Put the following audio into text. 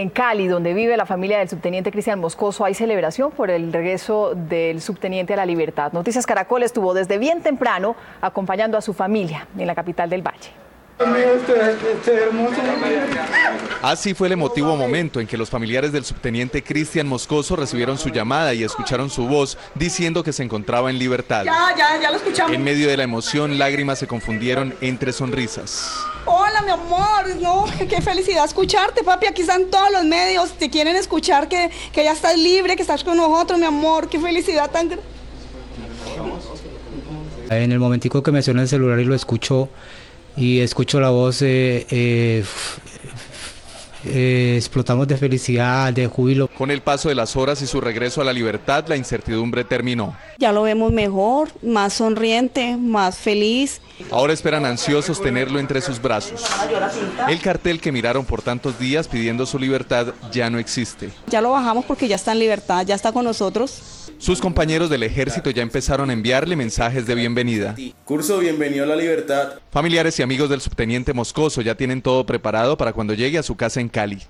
En Cali, donde vive la familia del subteniente Cristian Moscoso, hay celebración por el regreso del subteniente a la libertad. Noticias Caracol estuvo desde bien temprano acompañando a su familia en la capital del Valle. Así fue el emotivo momento en que los familiares del subteniente Cristian Moscoso recibieron su llamada y escucharon su voz diciendo que se encontraba en libertad. Ya, ya, ya lo escuchamos. En medio de la emoción, lágrimas se confundieron entre sonrisas. Hola, mi amor, no, qué felicidad escucharte, papi. Aquí están todos los medios, te quieren escuchar que, que ya estás libre, que estás con nosotros, mi amor. Qué felicidad tan grande. En el momentico que me suena el celular y lo escucho, y escucho la voz, eh, eh, eh, explotamos de felicidad, de júbilo. Con el paso de las horas y su regreso a la libertad, la incertidumbre terminó. Ya lo vemos mejor, más sonriente, más feliz. Ahora esperan ansiosos tenerlo entre sus brazos. El cartel que miraron por tantos días pidiendo su libertad ya no existe. Ya lo bajamos porque ya está en libertad, ya está con nosotros. Sus compañeros del ejército ya empezaron a enviarle mensajes de bienvenida. Curso Bienvenido a la Libertad. Familiares y amigos del subteniente Moscoso ya tienen todo preparado para cuando llegue a su casa en Cali.